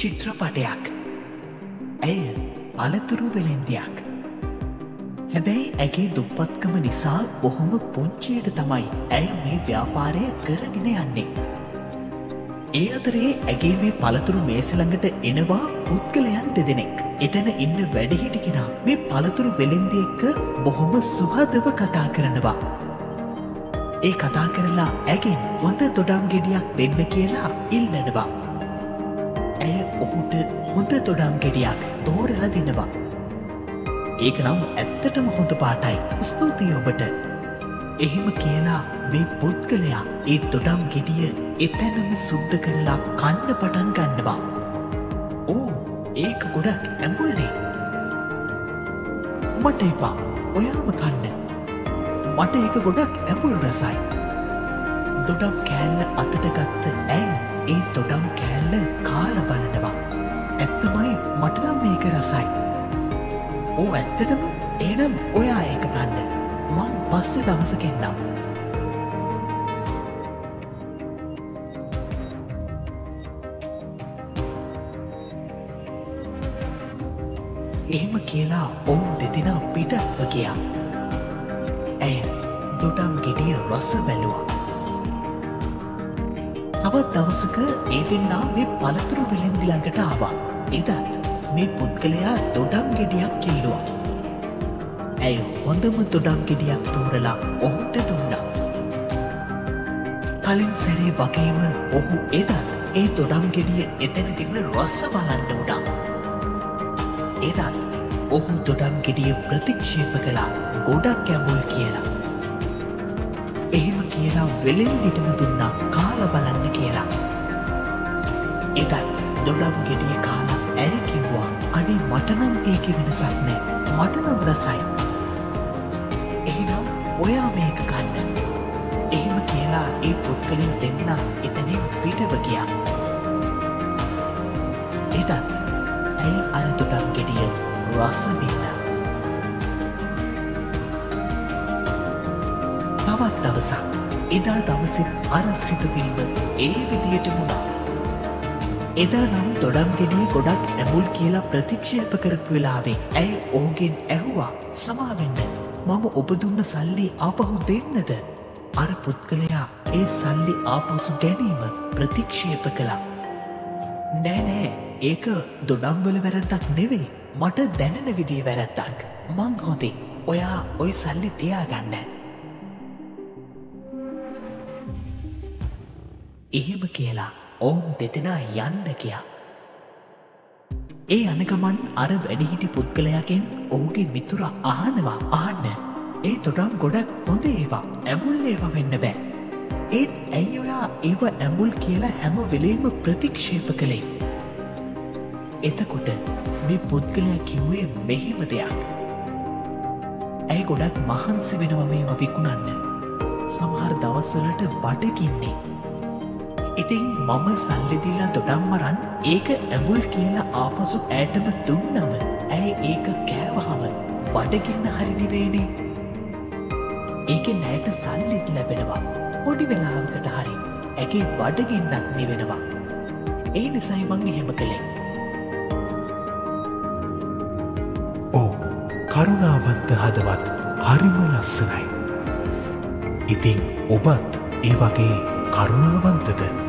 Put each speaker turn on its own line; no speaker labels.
චිත්‍රපටයක්. ඇය පළතුරු වෙලෙන්දයක්. හැබැයි ඇගේ දුප්පත්කම නිසා බොහොම පුංචියට තමයි ඇය මේ ව්‍යාපාරය කරගෙන යන්නේ. ඒ අතරේ ඇගේ මේ පළතුරු මේසළඟට එනවා පුද්ගලයන් දෙදෙනෙක්. එතැන ඉන්න වැඩහිටි කෙනා මේ පළතුරු වෙළෙන්දි එක්ක බොහොම සුහදව කතා කරනවා. ඒ කතා කරලා ඇගෙන් හොඳ තොඩම් ගෙඩියක් දෙන්න කියලා ඉල්ලනවා. ඇය ඔහුට හොඳ තොඩම් ගෙඩියක් තෝරල දෙනවා. ඒක නම් ඇත්තටම හොඳ පාටයි ස්තුතියි ඔබට. එහෙම කියලා මේ පුද්ගලයා ඒ තොඩම් ගෙඩිය එතැනම සුද්ධ කරලා කන්න පටන් ගන්නවා. ඕ ඒක ගොඩක් ඇඹුල්නේ. මට එපා ඔයාම කන්න. මට ඒක ගොඩක් ඇඹුල් රසයි. දොඩම් කෑල්ල අතට ගත්ත ඇය ඒ තොඩම් කෑල්ල කාල බලනවා. ඇත්තමයි මටනම් මේක රසයි. ඕ ඇත්තටම ඒනම් ඔයා ඒක කන්න. මං පස්සෙ දවසකෙන්නම්. එහෙම කියලා ඔවුන් දෙදෙනා පිටත්ව ගියා. ඇය දොඩම් ගෙඩිය රස බැලුවා. තවත් දවසක ඒ දෙන්නා මේ පළතුරු වෙළෙන්දිළඟට ආවා. එදත් මේ පුද්ගලයා දොඩම් ගෙඩියක් කිල්ලුවා. ඇය හොඳම දොඩම් ගෙඩියක් තෝරලා ඔහුට දුන්නා. කලින් සැරේ වගේම ඔහු එදත් ඒ දොඩම් ගෙඩිය එතැනතිම රොස්ස බලන්න උඩම්. එදත් ඔහු දොඩම් ගෙඩිය ප්‍රතික්ෂේප කලා ගොඩක් ඇමුල් කියලා. එහෙම කියලා වෙලෙන්දිටම දුන්නා දොඩම් ගෙඩිය කාලා ඇය කිව්වා අනේ මටනම් ඒක වෙනසක් නෑ මටනම් රසයි. එහෙනම් ඔයා මේක කන්න. එහෙම කියලා ඒ පුද්ගලිය දෙන්න එතනින් පිටව ගියා. එදත් ඇය අර දොඩම් ගෙඩිය රසවින්න. තවත් දවසක් එදා දවසෙත් අර සිදුවීම ඒ විදියට වුණා. එදා නම් දොඩම් ගෙඩිය ගොඩක් ඇමුල් කියලා ප්‍රතික්ෂේප කරපු වෙලාවේ ඇයි ඕගෙන් ඇහුවා සමාවෙන්න මම ඔබ දුන්න සල්ලි ආපහු දෙන්නද. අර පුද්ගලයා ඒ සල්ලි ආපසු ගැනීම ප්‍රතික්ෂේප කළා. නෑනෑ ඒක දොඩම්වල වැරැද්දක් නෙවෙයි මට දැනෙන විදිී වැරැත්තක් මං හොඳේ ඔයා ඔය සල්ලි තියාගන්න. එහෙම කියලා ඔවුන් දෙදෙනා යන්න කියා. ඒ අනකමන් අර වැඩිහිටි පුද්ගලයාගෙන් ඔහුගේ මිතුර අහනවා ආන්න ඒ තොඩම් ගොඩක් හොඳ ඒවා ඇමුල් ඒවා වෙන්න බෑ. ඒත් ඇයි ඔයා ඒව ඇඹුල් කියලා හැම වෙලේම ප්‍රතික්ෂේප කළේ. එතකොට මේ පුද්ගලයා කිව්වේ මෙහෙම දෙයක්. ඇයි ගොඩක් මහන්සි වෙනව මේම විකුණන්න. සමහර දවස්වලට බඩකින්නේ. ඉතින් මම සල්ලිදිල්ලා දොඩම්මරන් ඒක ඇඹුල් කියලා ආපසු ඇයටම දුන්නම ඇය ඒක කෑවහම බඩගින්න හරිනිවේනේ. ඒක නෑට සල්ලිත් ලැබෙනවා පොඩි වෙලාවකට හරි ඇගේ බඩගින්නත් නිවෙනවා. ඒ නිසයි මං එහෙම කළේ.
ඕ කරුණාවන්ත හදවත් හරිම ලස්සනයි. ඉතින් ඔබත් ඒ වගේ කරුණාවන්තද